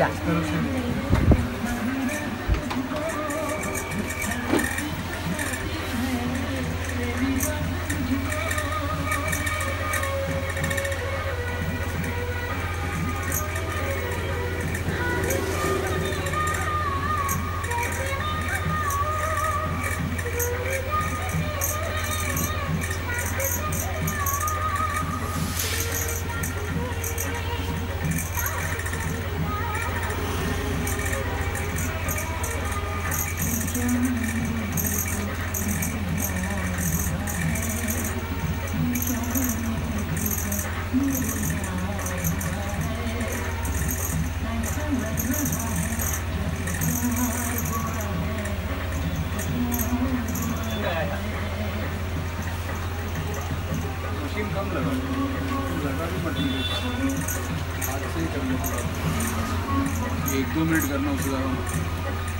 Exato. Machine कम लगा से ही एक दो मिनट करना उससे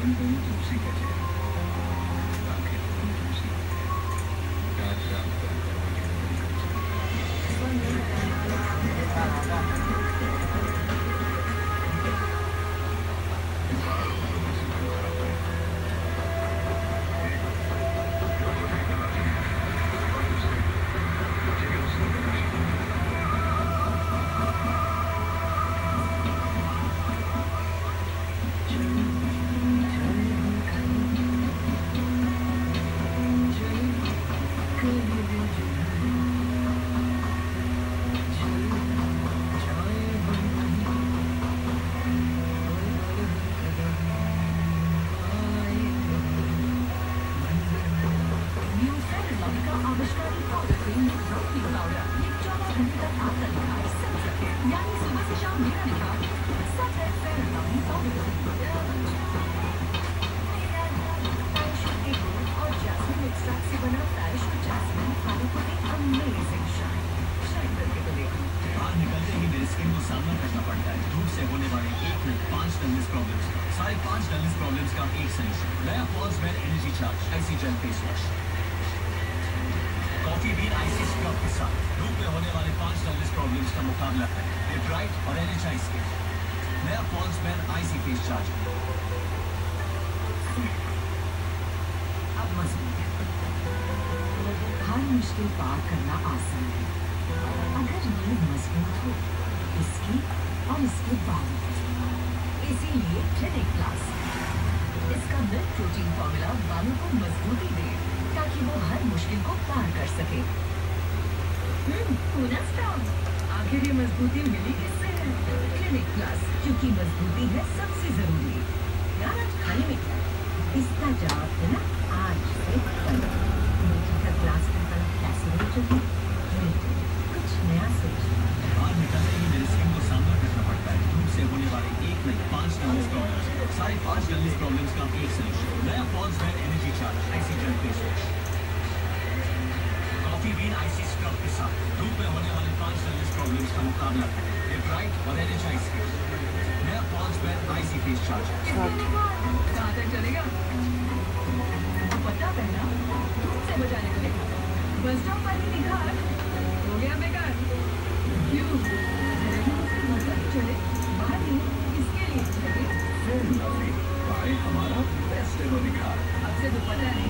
going to music as well. नया Pond's men energy charge icy gel face wash coffee bean icy scrub के साथ धूप में होने वाले पाँच डलनेस प्रॉब्लम्स का मुकाबला करें ये ब्राइट और एनर्जाइज स्किन नया Pond's men icy face charge अब मज़बूत हर मुश्किल पार करना आसान है। अगर नींद मज़बूत हो, इसकी और इसके की इसीलिए क्लिनिक प्लस इसका मिल्क प्रोटीन फॉर्मूला बालों को मजबूती दे, ताकि वो हर मुश्किल को पार कर सके। हम्म आखिर ये मजबूती मिली किससे? है क्लिनिक प्लस क्योंकि मजबूती है सबसे ज़रूरी। यार आज खाने में क्या? इसका जवाब है ना आज से का चुकी कुछ नया सोच। निकलते ही मेरे स्किन को सामना करना है धूप से होने वाले एक में पाँच डलनेस प्रॉब्लम्स सारे पाँच डलनेस प्रॉब्लम्स का एक सोल्यूशन नया Pond's men energy charge icy gel face wash coffee bean icy scrub के साथ धूप में होने वाले पाँच डलनेस प्रॉब्लम्स का मुकाबला ये ब्राइट और एनर्जाइज स्किन नया Pond's men icy face charge कहाँ तक चलेगा। पता पहना, धूप से बचाने को लेकर बस स्टॉप पर ही निखार हो गया बेकार। हमारा फेस्टिवल दिखा निखार अब से तो पता नहीं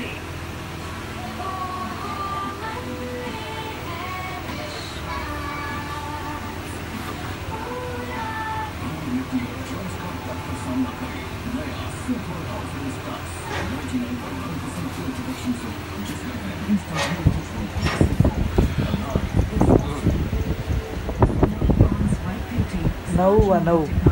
see. No, I know.